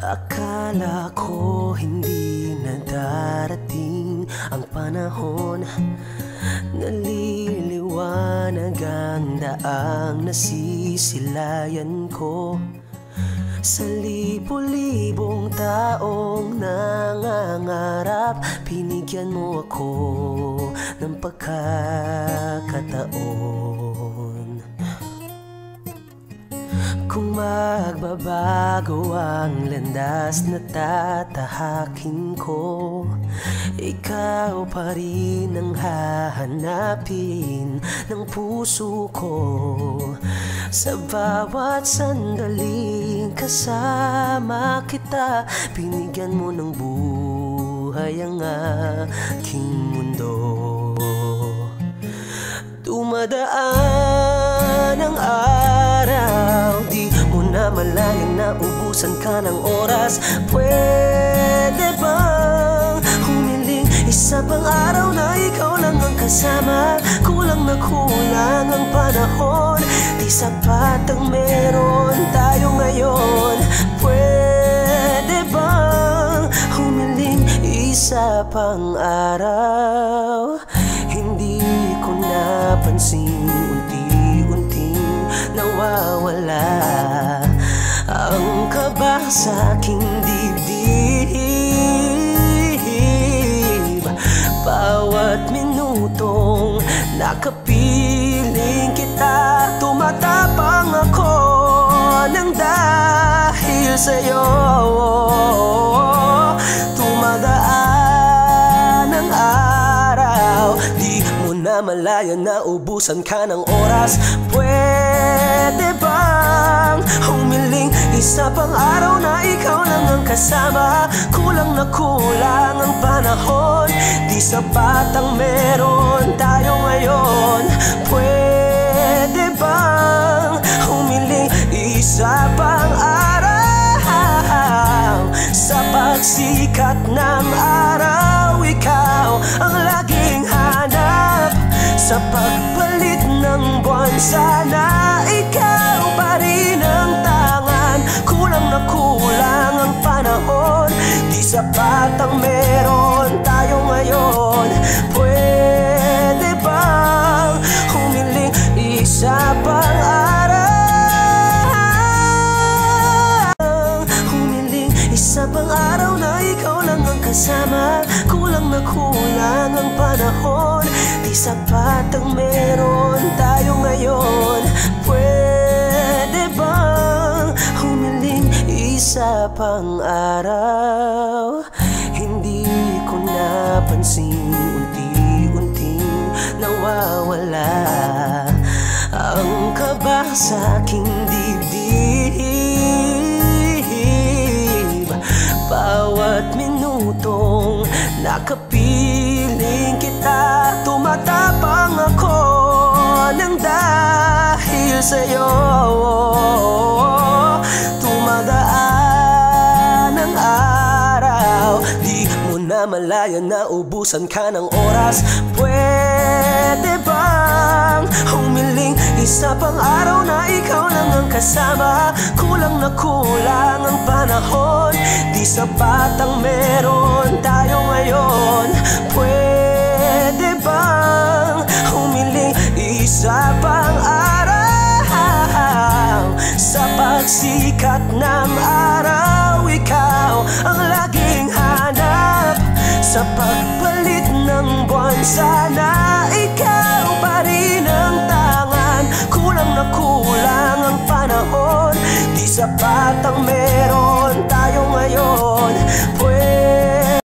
Akala ko hindi na darating ang panahon. Naliliwanag ang daang nasisilayan ko. Sa libo-libong taong nangangarap Pinigyan mo ako ng pagkakataon kung magbabago ang landas na tatahakin ko Ikaw pa rin ang hahanapin ng puso ko. Sa bawat sandaling kasama kita Binigyan mo ng buhay ang aking mundo. Dumadaan ang araw mo na naubusan ka ng oras. Pwede bang humiling isa pang araw na ikaw lang ang kasama? Kulang na kulang ang panahon. Di sapat ang meron tayo ngayon. Pwede bang humiling isa pang araw? Hindi ko napansin Unti-unting nawawala sa aking dibdib. Bawat minutong nakapiling kita Tumatapang ako ng dahil sa'yo. Tumagaan ang araw Di mo na malaya na ubusan ka ng oras. Pwede bang humiling. Isa pang araw na ikaw lang ang kasama. Kulang na kulang ang panahon. Di sapat ang meron tayo ngayon. Pwede panahon Di sapat ang meron tayo ngayon. Pwede bang humiling isa pang araw? Hindi ko napansin Unti-unting nawawala Ang kaba sa aking dibdib. Bawat minutong nakapiling dahil sa'yo. Tumagaan ang araw. Di mo na malaya na ubusan ka ng oras. Pwede bang humiling isa pang araw na ikaw lang ang kasama? Kulang na kulang ang panahon. Di sapat ang meron pagsikat ng araw Ikaw ang laging hanap. Sa pagpalit ng buwan Sana ikaw pa rin ang tangan. Kulang na kulang ang panahon Di sapat ang meron